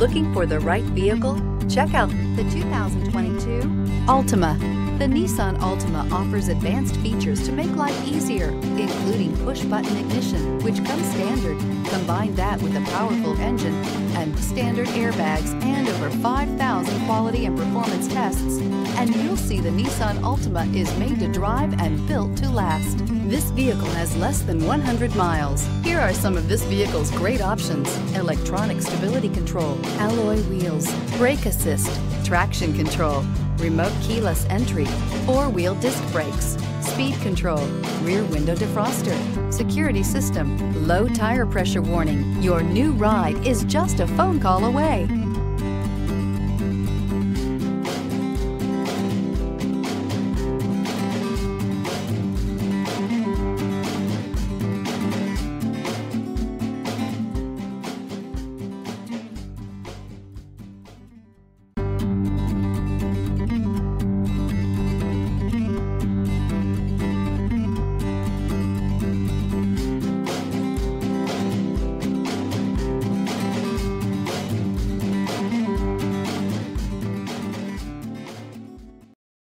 Looking for the right vehicle? Check out the 2022 Altima. The Nissan Altima offers advanced features to make life easier, including push-button ignition, which comes standard. Combine that with a powerful engine and standard airbags and over 5,000 quality and performance tests, and you'll see the Nissan Altima is made to drive and built to last. This vehicle has less than 100 miles. Here are some of this vehicle's great options. Electronic stability control, alloy wheels, brake assist, traction control, remote keyless entry, four-wheel disc brakes, speed control, rear window defroster, security system, low tire pressure warning. Your new ride is just a phone call away.